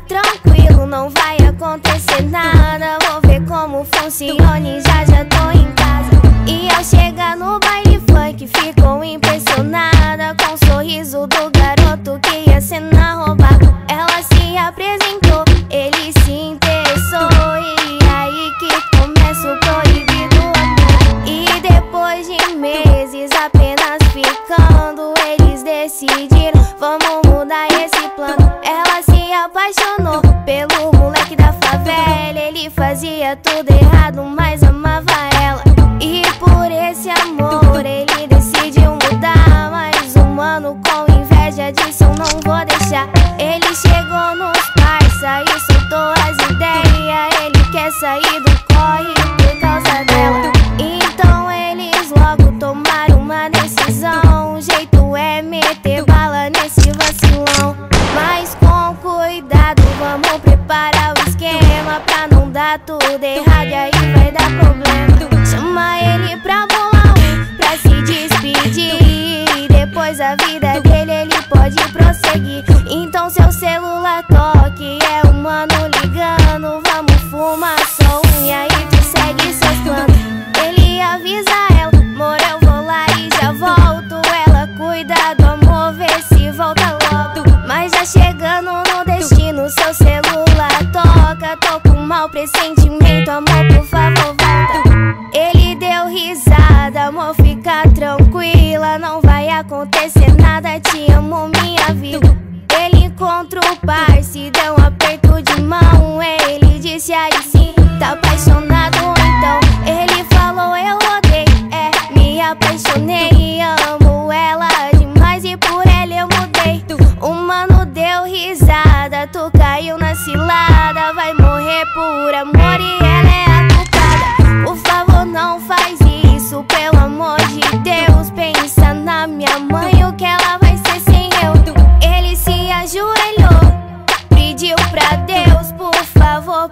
Tranquilo, não vai acontecer nada. Vou ver como funciona e já já tô em casa. E ao chegar no baile funk Ficou impressionada com o sorriso do garoto Que ia cena roubar. Ela se apresentou, ele se interessou. E aí que começa o proibido E depois de meses apenas ficando Eles decidiram, vamos apaixonou pelo moleque da favela. Ele fazia tudo errado, mas amava ela. E por esse amor ele decidiu mudar. Mas o mano com inveja disse: Eu não vou deixar. Ele chegou nos parça e soltou as ideias. Ele quer sair do corre por causa dela. E aí vai dar problema. Chama ele pra bolar um pra se despedir. Depois a vida dele ele pode prosseguir. Então seu celular toque é o mano ligando. Vamos fumar só um e aí tu segue seus planos. Ele avisa ela, amor eu vou lá e já volto. Ela cuida do amor, vê se volta logo. Mas já chegando no destino, seu celular toca. Tô com mau pressentimento, acontecer nada, te amo, minha vida. Ele encontra o parceiro, deu um aperto de mão. Ele disse aí sim, tá apaixonado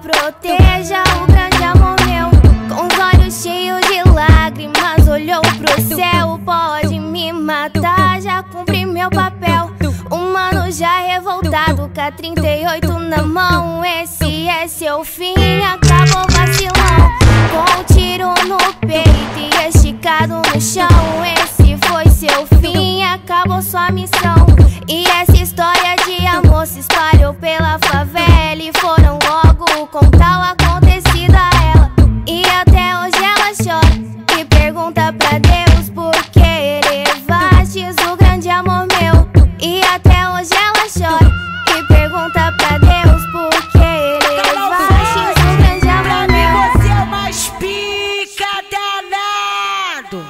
proteja o grande amor meu. Com os olhos cheios de lágrimas, olhou pro céu. Pode me matar, já cumpri meu papel. Um mano já revoltado, K38 na mão. Esse é seu fim, acabou vacilão. Com um tiro no peito e esticado no chão. Esse foi seu fim, acabou sua missão. E essa história de amor se espalhou pela favela e foi contar o acontecido a ela. E até hoje ela chora e pergunta pra Deus por que elevaste o grande amor meu. E até hoje ela chora e pergunta pra Deus por que elevaste o grande amor meu. Pra mim você é mais pica danado.